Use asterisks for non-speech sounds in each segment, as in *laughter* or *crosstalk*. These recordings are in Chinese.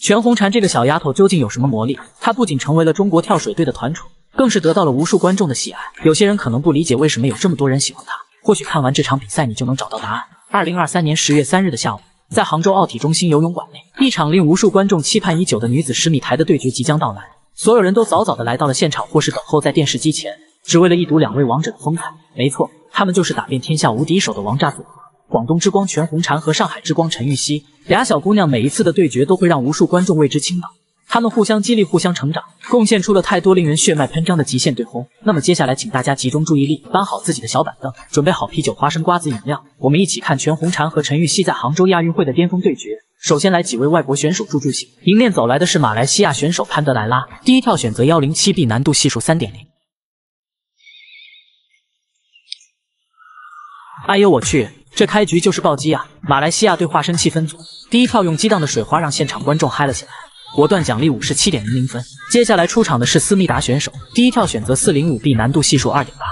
全红婵这个小丫头究竟有什么魔力？她不仅成为了中国跳水队的团宠，更是得到了无数观众的喜爱。有些人可能不理解为什么有这么多人喜欢她，或许看完这场比赛你就能找到答案。二零二三年十月三日的下午，在杭州奥体中心游泳馆内，一场令无数观众期盼已久的女子十米台的对决即将到来。所有人都早早的来到了现场，或是等候在电视机前，只为了一睹两位王者的风采。没错，他们就是打遍天下无敌手的王炸组合。广东之光全红婵和上海之光陈芋汐俩小姑娘，每一次的对决都会让无数观众为之倾倒。她们互相激励，互相成长，贡献出了太多令人血脉喷张的极限对轰。那么接下来，请大家集中注意力，搬好自己的小板凳，准备好啤酒、花生、瓜子饮料，我们一起看全红婵和陈芋汐在杭州亚运会的巅峰对决。首先来几位外国选手助助兴，迎面走来的是马来西亚选手潘德莱拉，第一跳选择幺零七 B，难度系数三点零。哎呦我去！这开局就是暴击啊！马来西亚队化身气氛组，第一跳用激荡的水花让现场观众嗨了起来，果断奖励五十七点零零分。接下来出场的是思密达选手，第一跳选择四零五 B，难度系数二点八。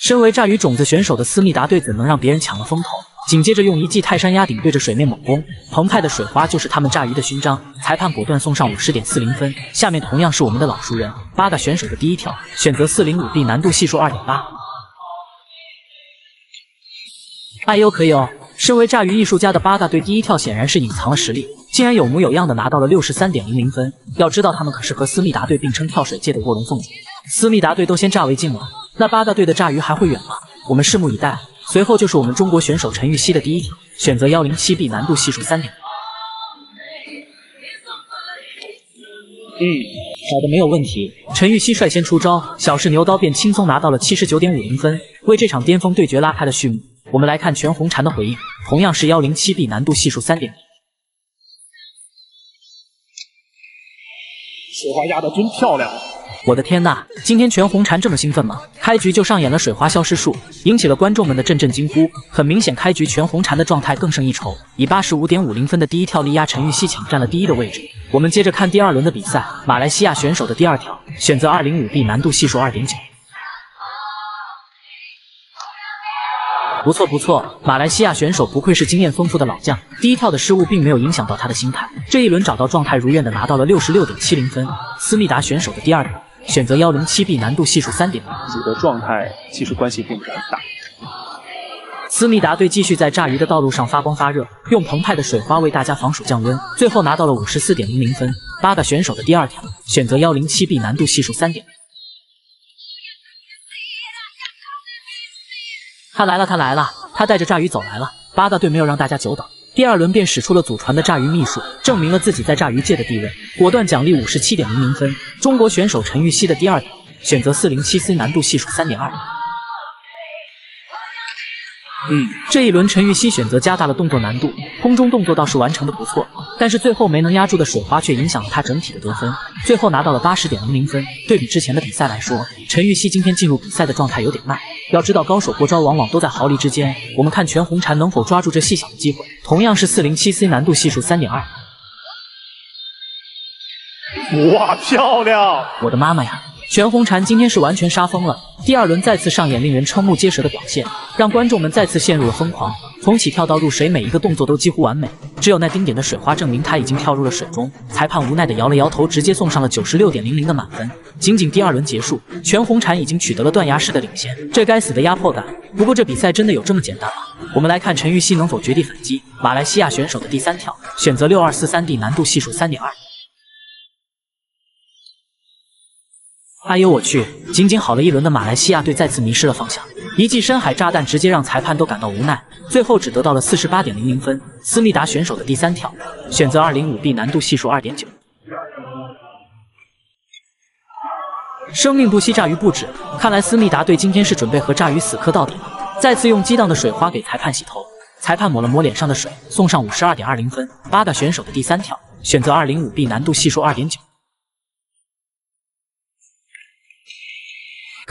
身为炸鱼种子选手的思密达队怎能让别人抢了风头？紧接着用一记泰山压顶对着水面猛攻，澎湃的水花就是他们炸鱼的勋章。裁判果断送上五十点四零分。下面同样是我们的老熟人，八个选手的第一跳选择四零五 B，难度系数二点八。哎呦，可以哦！身为炸鱼艺术家的八大队第一跳显然是隐藏了实力，竟然有模有样的拿到了六十三点零零分。要知道他们可是和思密达队并称跳水界的卧龙凤雏，思密达队都先炸为敬了，那八大队的炸鱼还会远吗？我们拭目以待。随后就是我们中国选手陈芋汐的第一跳，选择幺零七 B，难度系数三点。嗯，好的，没有问题。陈芋汐率先出招，小试牛刀便轻松拿到了七十九点五零分，为这场巅峰对决拉开了序幕。我们来看全红婵的回应，同样是幺零七 B，难度系数三点零。水花压的真漂亮！我的天呐，今天全红婵这么兴奋吗？开局就上演了水花消失术，引起了观众们的阵阵惊呼。很明显，开局全红婵的状态更胜一筹，以八十五点五零分的第一跳力压陈芋汐，抢占了第一的位置。我们接着看第二轮的比赛，马来西亚选手的第二跳选择二零五 B，难度系数二点九。不错不错，马来西亚选手不愧是经验丰富的老将，第一跳的失误并没有影响到他的心态，这一轮找到状态如愿的拿到了六十六点七零分。思密达选手的第二跳选择幺零七 B，难度系数三点零。组的状态其实关系并不是很大。思密达队继续在炸鱼的道路上发光发热，用澎湃的水花为大家防暑降温，最后拿到了五十四点零零分。八个选手的第二跳选择幺零七 B，难度系数三点零。他来了，他来了，他带着炸鱼走来了。八大队没有让大家久等，第二轮便使出了祖传的炸鱼秘术，证明了自己在炸鱼界的地位，果断奖励五十七点零零分。中国选手陈芋汐的第二跳选择四零七 C，难度系数三点二。嗯，这一轮陈芋汐选择加大了动作难度，空中动作倒是完成的不错，但是最后没能压住的水花却影响了他整体的得分，最后拿到了八十点零零分。对比之前的比赛来说，陈芋汐今天进入比赛的状态有点慢。要知道，高手过招往往都在毫厘之间。我们看全红婵能否抓住这细小的机会。同样是四零七 C，难度系数三点二。哇，漂亮！我的妈妈呀！全红婵今天是完全杀疯了，第二轮再次上演令人瞠目结舌的表现，让观众们再次陷入了疯狂。从起跳到入水，每一个动作都几乎完美，只有那丁点的水花证明他已经跳入了水中。裁判无奈的摇了摇头，直接送上了九十六点零零的满分。仅仅第二轮结束，全红婵已经取得了断崖式的领先，这该死的压迫感！不过这比赛真的有这么简单吗？我们来看陈芋汐能否绝地反击。马来西亚选手的第三跳选择六二四三 D，难度系数三点二。哎呦我去！仅仅好了一轮的马来西亚队再次迷失了方向，一记深海炸弹直接让裁判都感到无奈，最后只得到了四十八点零零分。思密达选手的第三跳选择二零五 B，难度系数二点九。生命不息，炸鱼不止。看来思密达队今天是准备和炸鱼死磕到底了。再次用激荡的水花给裁判洗头，裁判抹了抹脸上的水，送上五十二点二零分。八大选手的第三跳选择二零五 B，难度系数二点九。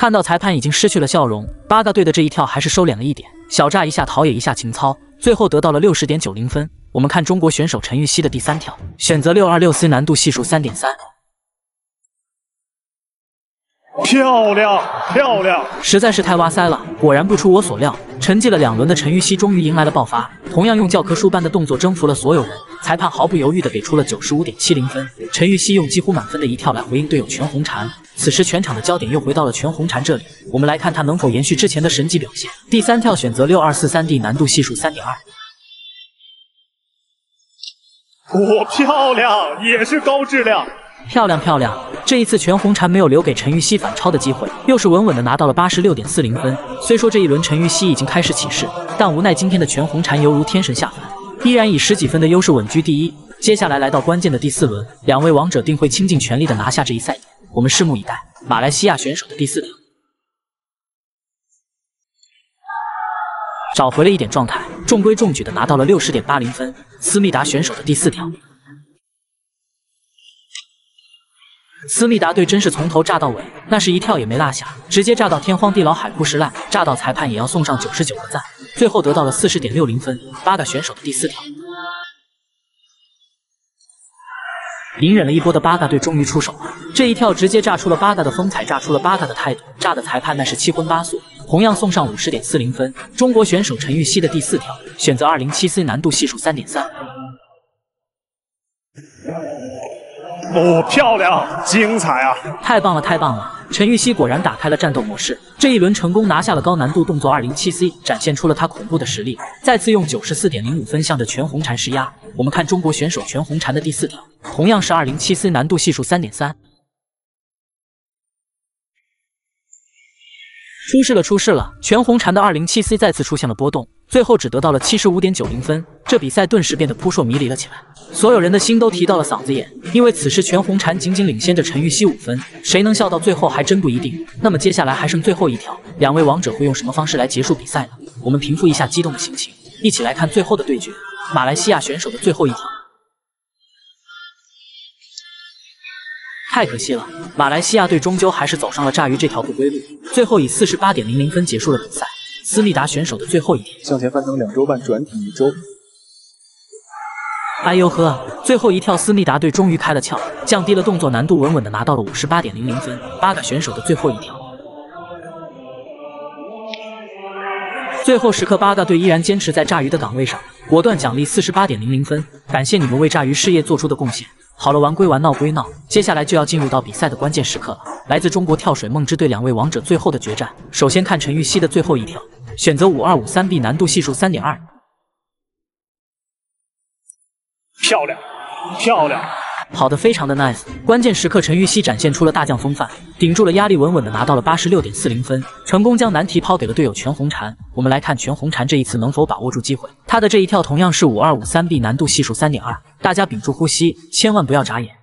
看到裁判已经失去了笑容，八大队的这一跳还是收敛了一点，小炸一下，陶冶一下情操，最后得到了六十点九零分。我们看中国选手陈芋汐的第三跳，选择六二六 C，难度系数三点三。漂亮，漂亮！实在是太哇塞了！果然不出我所料，沉寂了两轮的陈芋汐终于迎来了爆发，同样用教科书般的动作征服了所有人。裁判毫不犹豫地给出了九十五点七零分。陈芋汐用几乎满分的一跳来回应队友全红婵。此时全场的焦点又回到了全红婵这里，我们来看她能否延续之前的神级表现。第三跳选择六二四三 D，难度系数三点二。哇，漂亮，也是高质量。漂亮漂亮！这一次全红婵没有留给陈芋汐反超的机会，又是稳稳的拿到了八十六点四零分。虽说这一轮陈芋汐已经开始起势，但无奈今天的全红婵犹如天神下凡，依然以十几分的优势稳居第一。接下来来到关键的第四轮，两位王者定会倾尽全力的拿下这一赛点，我们拭目以待。马来西亚选手的第四条，找回了一点状态，中规中矩的拿到了六十点八零分。思密达选手的第四条。思密达队真是从头炸到尾，那是一跳也没落下，直接炸到天荒地老海枯石烂，炸到裁判也要送上九十九个赞，最后得到了四十点六零分。八嘎选手的第四条，隐忍了一波的八嘎队终于出手了，这一跳直接炸出了八嘎的风采，炸出了八嘎的态度，炸的裁判那是七荤八素，同样送上五十点四零分。中国选手陈芋汐的第四条，选择二零七 C，难度系数三点三。哦，漂亮，精彩啊！太棒了，太棒了！陈芋汐果然打开了战斗模式，这一轮成功拿下了高难度动作二零七 C，展现出了他恐怖的实力。再次用九十四点零五分向着全红婵施压。我们看中国选手全红婵的第四条，同样是二零七 C，难度系数三点三。出事了，出事了！全红婵的二零七 C 再次出现了波动，最后只得到了七十五点九零分。这比赛顿时变得扑朔迷离了起来，所有人的心都提到了嗓子眼，因为此时全红婵仅仅领先着陈芋汐五分，谁能笑到最后还真不一定。那么接下来还剩最后一条，两位王者会用什么方式来结束比赛呢？我们平复一下激动的心情，一起来看最后的对决——马来西亚选手的最后一条。太可惜了，马来西亚队终究还是走上了炸鱼这条不归路，最后以四十八点零零分结束了比赛。斯密达选手的最后一天，向前翻腾两周半，转体一周。哎呦呵，最后一跳，斯密达队终于开了窍，降低了动作难度，稳稳的拿到了五十八点零零分。八个选手的最后一跳，最后时刻，八嘎队依然坚持在炸鱼的岗位上，果断奖励四十八点零零分，感谢你们为炸鱼事业做出的贡献。好了，玩归玩，闹归闹，接下来就要进入到比赛的关键时刻了。来自中国跳水梦之队两位王者最后的决战。首先看陈芋汐的最后一条，选择五二五三 B，难度系数三点二。漂亮，漂亮，跑得非常的 nice。关键时刻，陈芋汐展现出了大将风范，顶住了压力，稳稳的拿到了八十六点四零分，成功将难题抛给了队友全红婵。我们来看全红婵这一次能否把握住机会。她的这一跳同样是五二五三 B，难度系数三点二。大家屏住呼吸，千万不要眨眼。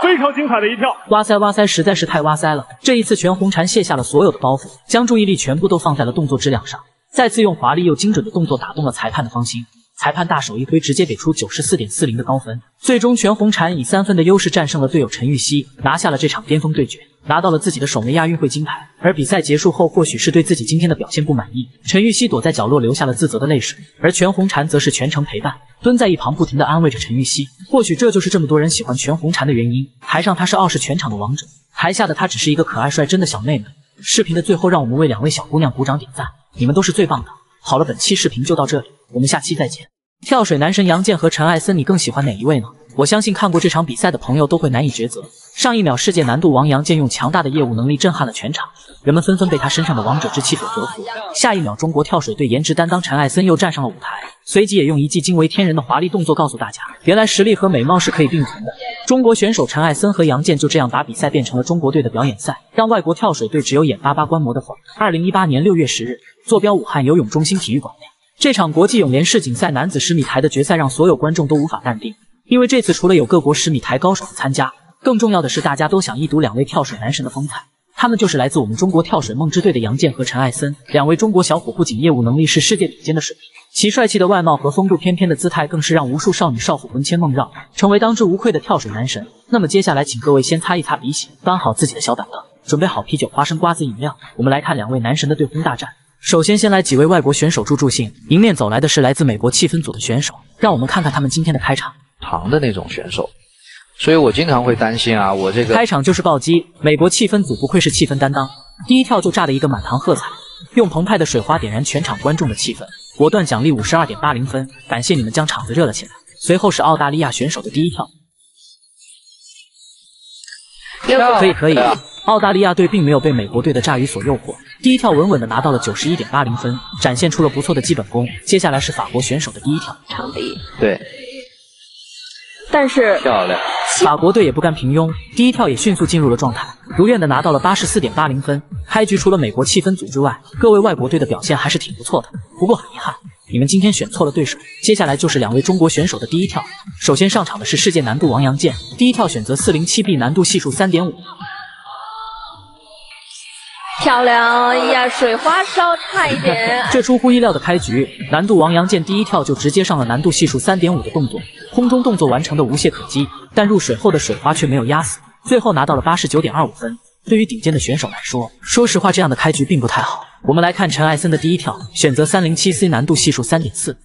非常精彩的一跳！哇塞哇塞，实在是太哇塞了！这一次全红婵卸下了所有的包袱，将注意力全部都放在了动作质量上，再次用华丽又精准的动作打动了裁判的芳心。裁判大手一挥，直接给出九十四点四零的高分。最终，全红婵以三分的优势战胜了队友陈芋汐，拿下了这场巅峰对决，拿到了自己的首枚亚运会金牌。而比赛结束后，或许是对自己今天的表现不满意，陈芋汐躲在角落流下了自责的泪水，而全红婵则是全程陪伴，蹲在一旁不停的安慰着陈芋汐。或许这就是这么多人喜欢全红婵的原因。台上她是傲视全场的王者，台下的她只是一个可爱率真的小妹妹。视频的最后，让我们为两位小姑娘鼓掌点赞，你们都是最棒的。好了，本期视频就到这里，我们下期再见。跳水男神杨健和陈艾森，你更喜欢哪一位呢？我相信看过这场比赛的朋友都会难以抉择。上一秒世界难度王杨健用强大的业务能力震撼了全场，人们纷纷被他身上的王者之气所折服。下一秒，中国跳水队颜值担当陈艾森又站上了舞台，随即也用一记惊为天人的华丽动作告诉大家，原来实力和美貌是可以并存的。中国选手陈艾森和杨健就这样把比赛变成了中国队的表演赛，让外国跳水队只有眼巴巴观摩的份。二零一八年六月十日，坐标武汉游泳中心体育馆内。这场国际泳联世锦赛男子十米台的决赛让所有观众都无法淡定，因为这次除了有各国十米台高手的参加，更重要的是大家都想一睹两位跳水男神的风采。他们就是来自我们中国跳水梦之队的杨健和陈艾森，两位中国小伙不仅业务能力是世界顶尖的水平，其帅气的外貌和风度翩翩的姿态更是让无数少女少妇魂牵梦绕，成为当之无愧的跳水男神。那么接下来，请各位先擦一擦鼻血，搬好自己的小板凳，准备好啤酒、花生、瓜子饮料，我们来看两位男神的对轰大战。首先，先来几位外国选手助助兴。迎面走来的是来自美国气氛组的选手，让我们看看他们今天的开场。糖的那种选手，所以我经常会担心啊，我这个开场就是暴击，美国气氛组不愧是气氛担当，第一跳就炸的一个满堂喝彩，用澎湃的水花点燃全场观众的气氛，果断奖励五十二点八零分，感谢你们将场子热了起来。随后是澳大利亚选手的第一跳，可 *laughs* 以可以，*laughs* 澳大利亚队并没有被美国队的炸鱼所诱惑，第一跳稳稳的拿到了九十一点八零分，展现出了不错的基本功。接下来是法国选手的第一跳，场地对，但是漂亮。法国队也不甘平庸，第一跳也迅速进入了状态，如愿的拿到了八十四点八零分。开局除了美国气氛组之外，各位外国队的表现还是挺不错的。不过很遗憾，你们今天选错了对手。接下来就是两位中国选手的第一跳，首先上场的是世界难度王杨健，第一跳选择四零七 B 难度系数三点五。漂亮呀，水花稍差一点。*laughs* 这出乎意料的开局，难度王杨健第一跳就直接上了难度系数三点五的动作，空中动作完成的无懈可击，但入水后的水花却没有压死，最后拿到了八十九点二五分。对于顶尖的选手来说，说实话，这样的开局并不太好。我们来看陈艾森的第一跳，选择三零七 C 难度系数三点四。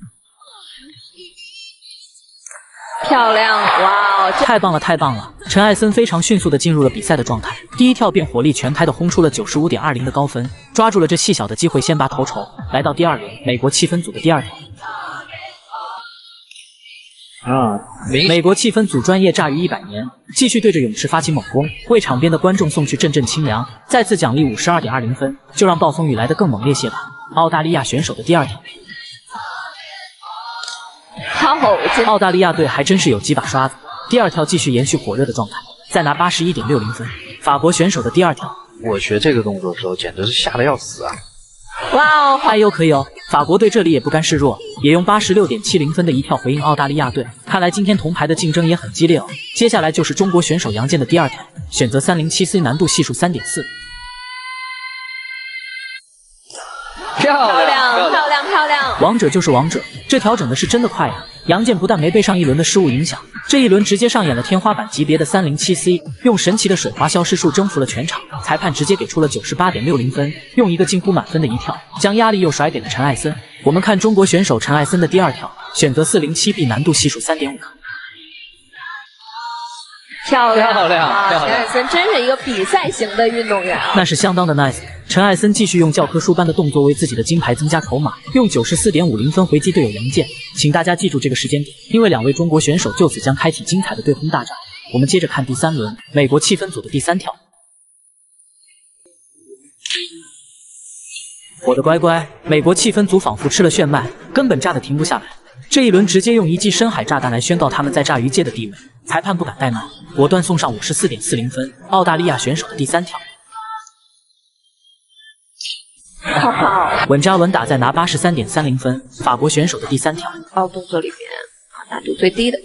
漂亮，哇哦，太棒了，太棒了！陈艾森非常迅速的进入了比赛的状态，第一跳便火力全开的轰出了九十五点二零的高分，抓住了这细小的机会，先拔头筹。来到第二轮，美国气氛组的第二跳。啊，美国气氛组专业炸鱼一百年，继续对着泳池发起猛攻，为场边的观众送去阵阵清凉，再次奖励五十二点二零分，就让暴风雨来得更猛烈些吧。澳大利亚选手的第二跳。好，澳大利亚队还真是有几把刷子，第二跳继续延续火热的状态，再拿八十一点六零分。法国选手的第二跳，我学这个动作的时候简直是吓得要死啊！哇哦，哎呦可以哦，法国队这里也不甘示弱，也用八十六点七零分的一跳回应澳大利亚队。看来今天铜牌的竞争也很激烈哦。接下来就是中国选手杨健的第二跳，选择三零七 C 难度系数三点四。漂亮！王者就是王者，这调整的是真的快呀！杨健不但没被上一轮的失误影响，这一轮直接上演了天花板级别的三零七 C，用神奇的水花消失术征服了全场。裁判直接给出了九十八点六零分，用一个近乎满分的一跳，将压力又甩给了陈艾森。我们看中国选手陈艾森的第二跳，选择四零七 B 难度系数三点五。漂亮，漂亮，陈艾森真是一个比赛型的运动员啊！那是相当的 nice。陈艾森继续用教科书般的动作为自己的金牌增加筹码，用九十四点五零分回击队友杨健。请大家记住这个时间点，因为两位中国选手就此将开启精彩的对轰大战。我们接着看第三轮，美国气氛组的第三跳。我的乖乖，美国气氛组仿佛吃了炫迈，根本炸得停不下来。这一轮直接用一记深海炸弹来宣告他们在炸鱼界的地位，裁判不敢怠慢，果断送上五十四点四零分。澳大利亚选手的第三跳，稳扎稳打再拿八十三点三零分。法国选手的第三跳，凹动作里面难度最低的。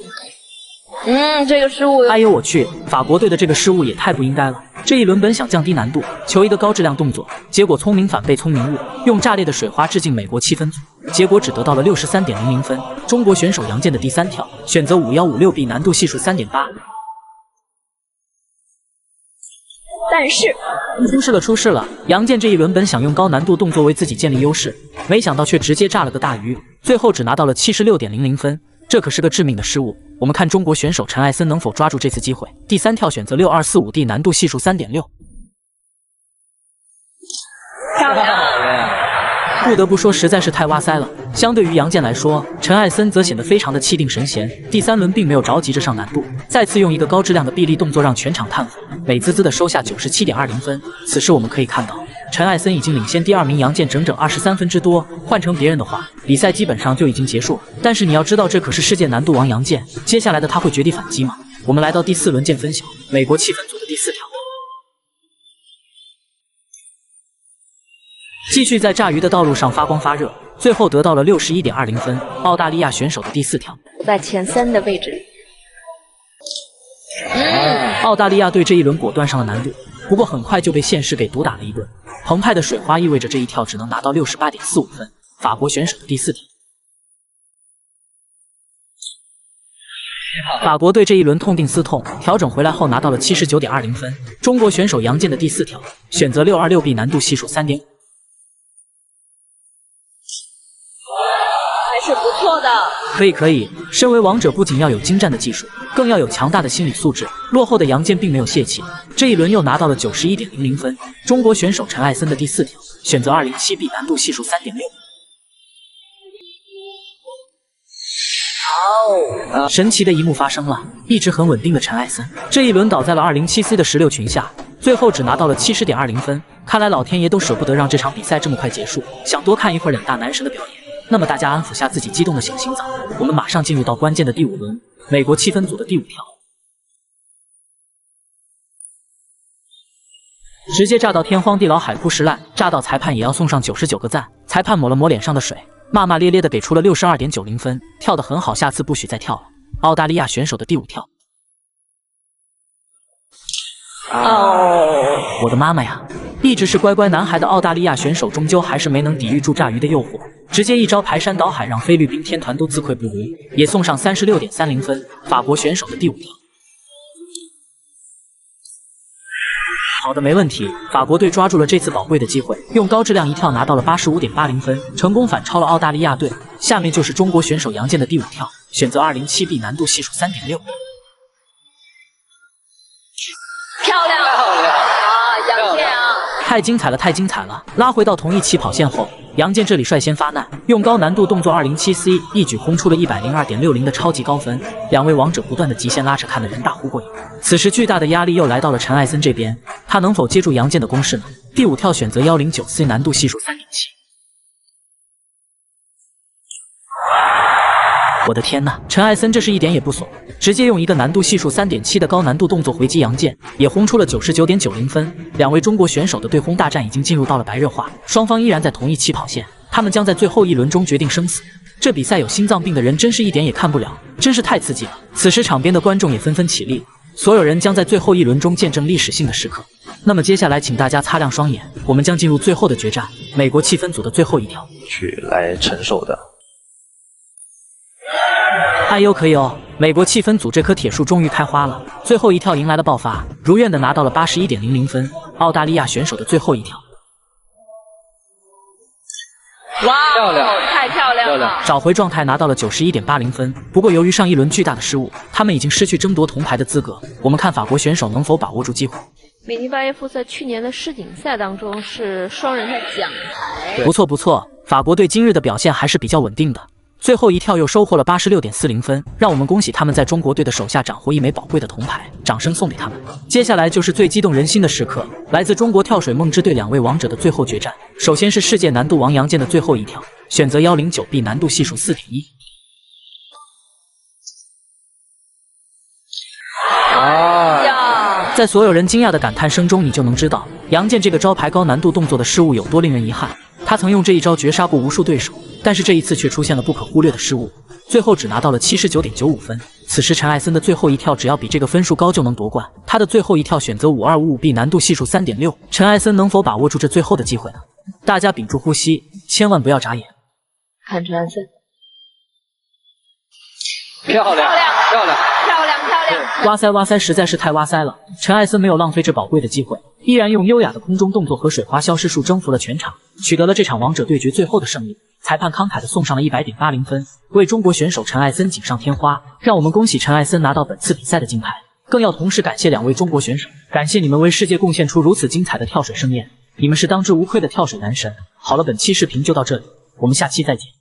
嗯，这个失误，哎呦我去，法国队的这个失误也太不应该了。这一轮本想降低难度，求一个高质量动作，结果聪明反被聪明误，用炸裂的水花致敬美国七分组，结果只得到了六十三点零零分。中国选手杨健的第三跳，选择五幺五六 B 难度系数三点八。但是出事了，出事了！杨健这一轮本想用高难度动作为自己建立优势，没想到却直接炸了个大鱼，最后只拿到了七十六点零零分。这可是个致命的失误。我们看中国选手陈艾森能否抓住这次机会。第三跳选择六二四五 D 难度系数三点六。漂亮！不得不说，实在是太哇塞了。相对于杨健来说，陈艾森则显得非常的气定神闲。第三轮并没有着急着上难度，再次用一个高质量的臂力动作让全场叹服，美滋滋的收下九十七点二零分。此时我们可以看到。陈艾森已经领先第二名杨健整整二十三分之多，换成别人的话，比赛基本上就已经结束了。但是你要知道，这可是世界难度王杨健，接下来的他会绝地反击吗？我们来到第四轮见分晓，美国气氛组的第四条，继续在炸鱼的道路上发光发热，最后得到了六十一点二零分。澳大利亚选手的第四条，在前三的位置里。澳大利亚队这一轮果断上了难度。不过很快就被现实给毒打了一顿，澎湃的水花意味着这一跳只能拿到六十八点四五分。法国选手的第四跳，法国队这一轮痛定思痛，调整回来后拿到了七十九点二零分。中国选手杨健的第四条，选择六二六 B 难度系数三点五，可以可以，身为王者不仅要有精湛的技术。更要有强大的心理素质。落后的杨健并没有泄气，这一轮又拿到了九十一点零零分。中国选手陈艾森的第四条选择二零七 B 难度系数三点六。神奇的一幕发生了，一直很稳定的陈艾森这一轮倒在了二零七 C 的十六群下，最后只拿到了七十点二零分。看来老天爷都舍不得让这场比赛这么快结束，想多看一会儿两大男神的表演。那么大家安抚下自己激动的小心脏，我们马上进入到关键的第五轮，美国气氛组的第五条，直接炸到天荒地老海枯石烂，炸到裁判也要送上九十九个赞。裁判抹了抹脸上的水。骂骂咧咧的给出了六十二点九零分，跳得很好，下次不许再跳了。澳大利亚选手的第五跳，哦，我的妈妈呀！一直是乖乖男孩的澳大利亚选手，终究还是没能抵御住炸鱼的诱惑，直接一招排山倒海，让菲律宾天团都自愧不如，也送上三十六点三零分。法国选手的第五跳。好的，没问题。法国队抓住了这次宝贵的机会，用高质量一跳拿到了八十五点八零分，成功反超了澳大利亚队。下面就是中国选手杨健的第五跳，选择二零七 B 难度系数三点六。漂亮，啊，杨健啊！太精彩了，太精彩了！拉回到同一起跑线后，杨健这里率先发难，用高难度动作二零七 C 一举轰出了一百零二点六零的超级高分。两位王者不断的极限拉扯，看的人大呼过瘾。此时巨大的压力又来到了陈艾森这边，他能否接住杨健的攻势呢？第五跳选择幺零九 C 难度系数三我的天呐，陈艾森这是一点也不怂，直接用一个难度系数三点七的高难度动作回击杨健，也轰出了九十九点九零分。两位中国选手的对轰大战已经进入到了白热化，双方依然在同一起跑线，他们将在最后一轮中决定生死。这比赛有心脏病的人真是一点也看不了，真是太刺激了。此时场边的观众也纷纷起立，所有人将在最后一轮中见证历史性的时刻。那么接下来，请大家擦亮双眼，我们将进入最后的决战——美国气氛组的最后一条，去来承受的。哎呦，可以哦！美国气氛组这棵铁树终于开花了，最后一跳迎来了爆发，如愿的拿到了八十一点零零分。澳大利亚选手的最后一跳，哇，漂亮太漂亮了！找回状态拿到了九十一点八零分。不过由于上一轮巨大的失误，他们已经失去争夺铜牌的资格。我们看法国选手能否把握住机会。美尼巴耶夫在去年的世锦赛当中是双人的奖牌，不错不错，法国队今日的表现还是比较稳定的。最后一跳又收获了八十六点四零分，让我们恭喜他们在中国队的手下斩获一枚宝贵的铜牌，掌声送给他们。接下来就是最激动人心的时刻，来自中国跳水梦之队两位王者的最后决战。首先是世界难度王杨健的最后一跳，选择幺零九 B 难度系数四点一。啊，在所有人惊讶的感叹声中，你就能知道杨健这个招牌高难度动作的失误有多令人遗憾。他曾用这一招绝杀过无数对手，但是这一次却出现了不可忽略的失误，最后只拿到了七十九点九五分。此时陈艾森的最后一跳只要比这个分数高就能夺冠，他的最后一跳选择五二五五 B 难度系数三点六，陈艾森能否把握住这最后的机会呢？大家屏住呼吸，千万不要眨眼。看陈艾森，漂亮！漂亮漂亮！*laughs* 哇塞哇塞，实在是太哇塞了！陈艾森没有浪费这宝贵的机会，依然用优雅的空中动作和水花消失术征服了全场，取得了这场王者对决最后的胜利。裁判慷慨的送上了一百点八零分，为中国选手陈艾森锦上添花。让我们恭喜陈艾森拿到本次比赛的金牌，更要同时感谢两位中国选手，感谢你们为世界贡献出如此精彩的跳水盛宴，你们是当之无愧的跳水男神。好了，本期视频就到这里，我们下期再见。